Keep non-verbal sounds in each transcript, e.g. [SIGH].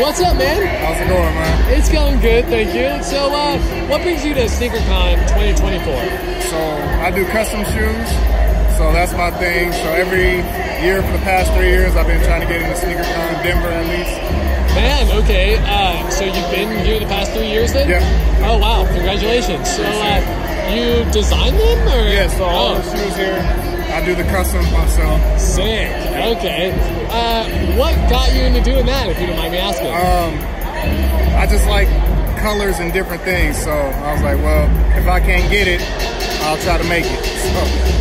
What's up, man? How's it going, man? It's going good, thank you. So, uh, what brings you to SneakerCon 2024? So I do custom shoes. So that's my thing. So every year for the past three years, I've been trying to get into SneakerCon Denver at least. Man, okay. Uh, so you've been here the past three years then? Yeah. Oh wow, congratulations. So uh, you designed them or? Yeah, so all oh, the shoes here, I do the custom myself. sick. Okay. Uh, what got you into doing that, if you don't mind me asking? Um, I just like colors and different things. So I was like, well, if I can't get it, I'll try to make it. [LAUGHS] So,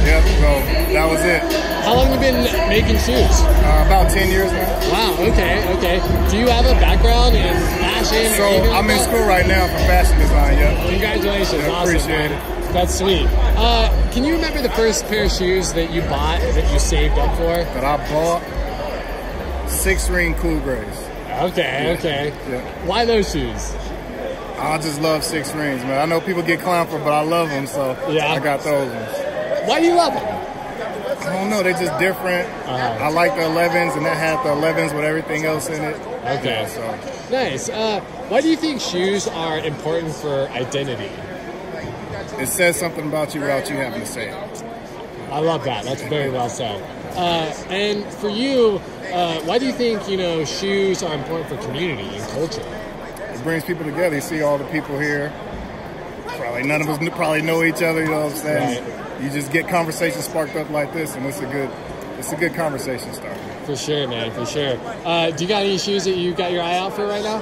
yep, so that was it. How long have you been making shoes? Uh, about 10 years now. Wow. Okay. Okay. Do you have a background in fashion? So I'm in school right now for fashion design, yep. Congratulations. Yeah, awesome. appreciate man. That's sweet. Uh, can you remember the first pair of shoes that you bought that you saved up for? That I bought six ring cool grays. Okay, okay. Yeah. Why those shoes? I just love six rings, man. I know people get clowned for, but I love them, so Yeah. I got those ones. Why do you love them? I don't know, they're just different. Uh-huh. I like the 11s, and that had the 11s with everything else in it. Okay. Yeah, so Nice. Uh, why do you think shoes are important for identity? It says something about you without you having to say it. I love that. That's very well said. Uh, and for you, uh, why do you think you know shoes are important for community and culture? It brings people together. You see all the people here. Probably none of us probably know each other. You know what I'm saying? You just get conversations sparked up like this, and it's a good, it's a good conversation starter. For sure, man. For sure. Uh, do you got any shoes that you got your eye out for right now?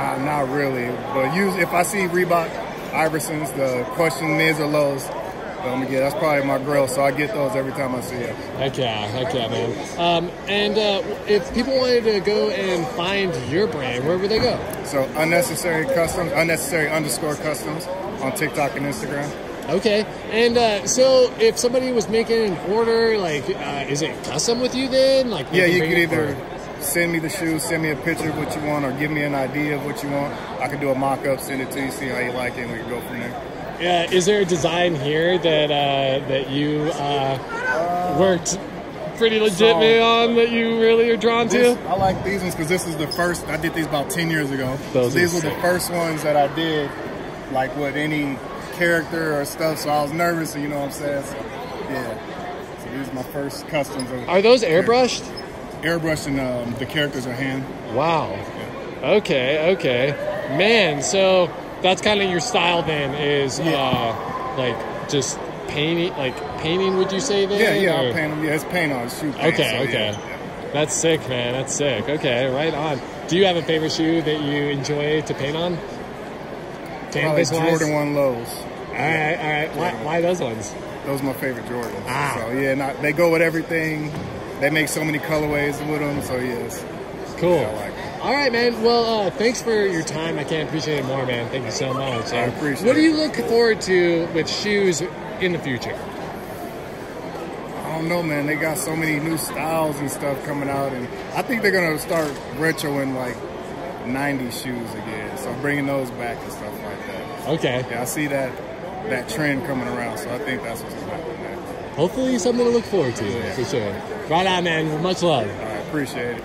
Nah, not really. But use if I see Reebok Iversons, the question mids or lows, gonna get. That's probably my grill, so I get those every time I see it. Heck yeah, heck yeah, man. Um, and uh, if people wanted to go and find your brand, where would they go? So unnecessary customs, unnecessary underscore customs on TikTok and Instagram. Okay. And uh, so if somebody was making an order, like, uh, is it custom with you then? Like, Yeah, you could either send me the shoes, send me a picture of what you want, or give me an idea of what you want. I can do a mock up, send it to you, see how you like it, and we can go from there. Yeah, is there a design here that uh, that you uh, worked pretty legitimately So- on that you really are drawn This- to? I like these ones because this is the first. I did these about ten years ago. Those so these were the first ones that I did, like with any character or stuff. So I was nervous, you know what I'm saying? So, yeah. So these are my first customs. Are those airbrushed? Airbrushing um, the characters in hand. Wow. Okay, okay. Man, so that's kind of your style then is uh, like just painting, like painting, would you say then? Yeah, yeah. or- paint. Yeah, it's paint on shoe paint. Okay, so, okay. yeah, yeah. That's sick, man. That's sick. Okay, right on. Do you have a favorite shoe that you enjoy to paint on? Probably Canvas? Jordan One lows. All right, all right. Why, why those ones? Those are my favorite Jordans. Ah. So yeah, not, they go with everything. They make so many colorways with them. So yes. Cool. Yeah, like. All right, man. Well, uh, thanks for your time. I can't appreciate it more, man. Thank you so much. I appreciate What do you look forward to with shoes in the future? I don't know, man. They got so many new styles and stuff coming out, and I think they're gonna start retroing like '90s shoes again. So bringing those back and stuff like that. Okay. Yeah, I see that that trend coming around. So I think that's what's gonna happen. Man. Hopefully, something to look forward to for sure. Right on, man. Much love. I appreciate it.